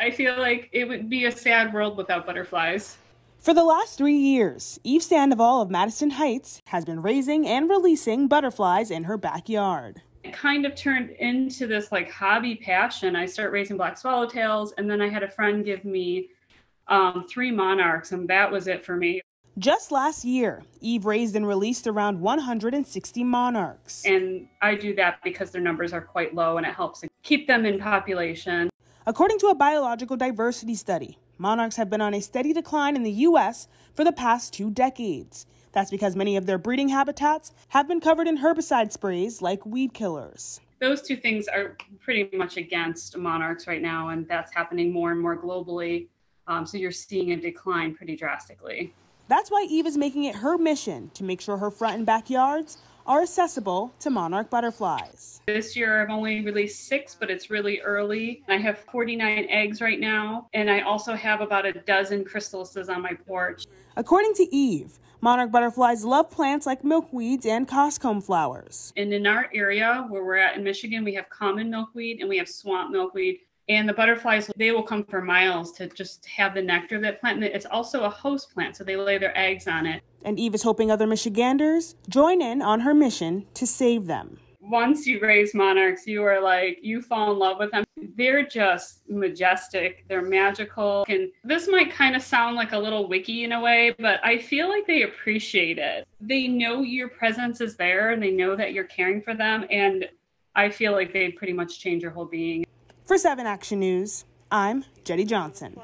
I feel like it would be a sad world without butterflies. For the last three years, Eve Sandoval of Madison Heights has been raising and releasing butterflies in her backyard. It kind of turned into this like hobby passion. I start raising black swallowtails, and then I had a friend give me um, three monarchs, and that was it for me. Just last year, Eve raised and released around 160 monarchs. And I do that because their numbers are quite low and it helps keep them in population. According to a biological diversity study, monarchs have been on a steady decline in the U.S. for the past two decades. That's because many of their breeding habitats have been covered in herbicide sprays like weed killers. Those two things are pretty much against monarchs right now, and that's happening more and more globally. Um, so you're seeing a decline pretty drastically. That's why Eve is making it her mission to make sure her front and backyards are accessible to monarch butterflies. This year I've only released six, but it's really early. I have 49 eggs right now, and I also have about a dozen chrysalises on my porch. According to Eve, monarch butterflies love plants like milkweeds and cockscomb flowers. And in our area where we're at in Michigan, we have common milkweed and we have swamp milkweed. And the butterflies, they will come for miles to just have the nectar of that plant. And it's also a host plant, so they lay their eggs on it. And Eve is hoping other Michiganders join in on her mission to save them. Once you raise monarchs, you are like, you fall in love with them. They're just majestic. They're magical. And this might kind of sound like a little wiki in a way, but I feel like they appreciate it. They know your presence is there and they know that you're caring for them. And I feel like they pretty much change your whole being. For 7 Action News, I'm Jetty Johnson.